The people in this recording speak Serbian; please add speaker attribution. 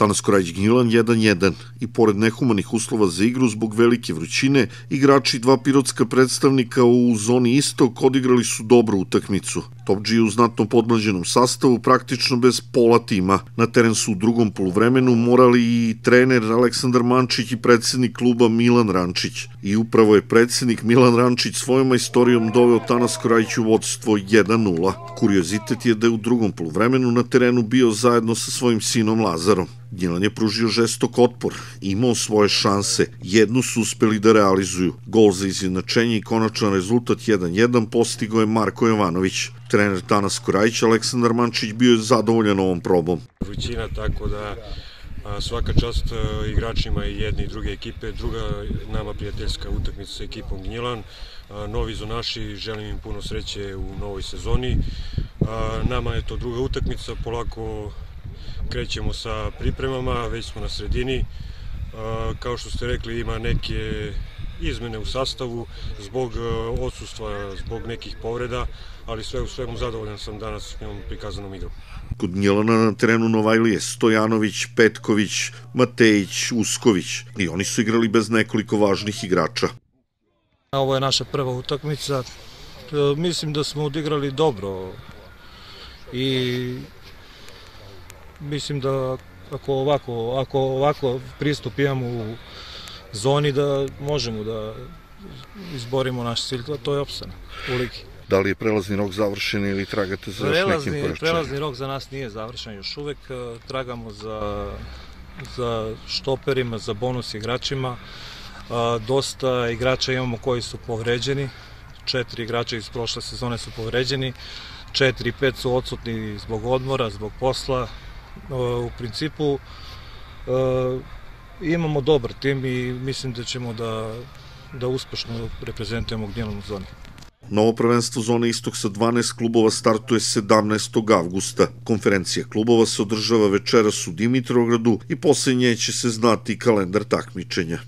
Speaker 1: Tanas Korajić Gnjilan 1-1 i pored nehumanih uslova za igru zbog velike vrućine, igrači dva pirotska predstavnika u zoni istok odigrali su dobru utakmicu. Top G u znatno podmlađenom sastavu, praktično bez pola tima. Na teren su u drugom poluvremenu morali i trener Aleksandar Mančić i predsednik kluba Milan Rančić. I upravo je predsednik Milan Rančić svojom majstorijom doveo Tanas Korajić u vodstvo 1-0. Kuriozitet je da je u drugom poluvremenu na terenu bio zajedno sa svojim sinom Lazarom. Gnjilan je pružio žestok otpor, imao svoje šanse, jednu su uspeli da realizuju. Gol za izjednačenje i konačan rezultat 1-1 postigao je Marko Jovanović. Trener Tanas Korajić, Aleksandar Mančić bio je zadovoljan ovom probom.
Speaker 2: Vrućina, tako da svaka čast a, igračima i jedne i druge ekipe. Druga nama prijateljska utakmica sa ekipom Gnjilan. A, novi zonaši, želim im puno sreće u novoj sezoni. Nama je to druga utakmica, polako krećemo sa pripremama, već smo na sredini. Kao što ste rekli, ima neke izmene u sastavu zbog odsustva, zbog nekih povreda, ali sve u svemu zadovoljan sam danas s njom prikazanom igrom.
Speaker 1: Kod Njelana na terenu Novajlije Stojanović, Petković, Matejić, Usković i oni su igrali bez nekoliko važnih igrača.
Speaker 3: Ovo je naša prva utakmica. E, mislim da smo odigrali dobro i mislim da ako ovako, ako ovako pristup imamo u zoni da možemo da izborimo naš cilj, to je opstanak u ligi.
Speaker 1: Da li je prelazni rok završen ili tragate za prelazni, još nekim pojačanjem?
Speaker 3: Prelazni rok za nas nije završen još uvek, e, tragamo za, za štoperima, za bonus igračima. E, dosta igrača imamo koji su povređeni, četiri igrača iz prošle sezone su povređeni, četiri i pet su odsutni zbog odmora, zbog posla, u principu imamo dobar tim i mislim da ćemo da, da uspešno reprezentujemo Gnjelom u zoni.
Speaker 1: Novo prvenstvo zone Istok sa 12 klubova startuje 17. avgusta. Konferencija klubova se održava večeras u Dimitrovgradu i posle nje će se znati kalendar takmičenja.